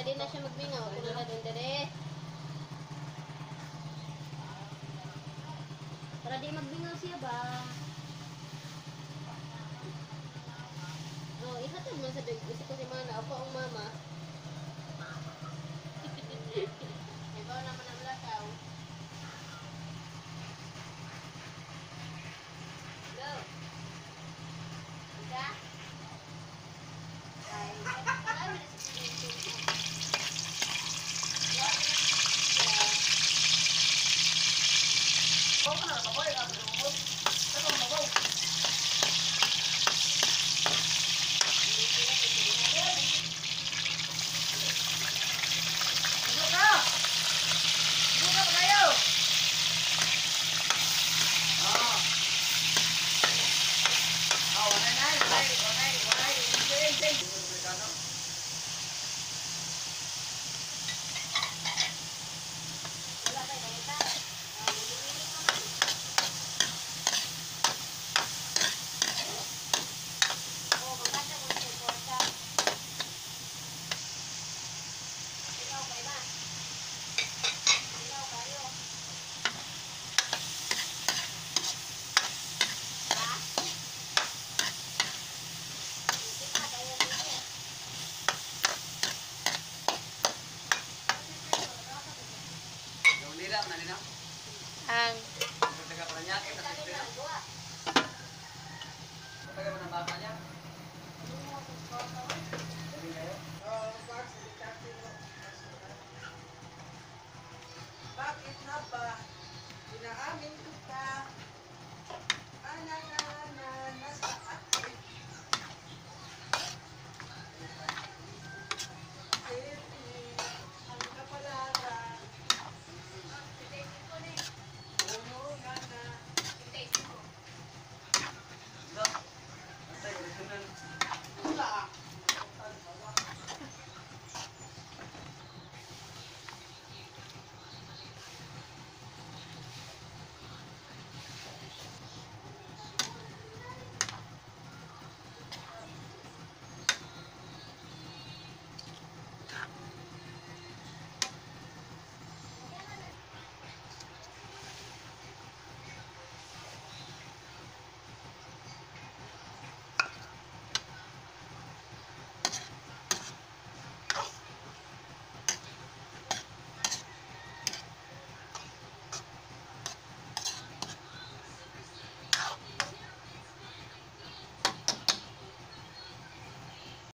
Ready na siya magmingaw. Ako na doon dere. Para di magmingaw siya ba? Obrigada. Um,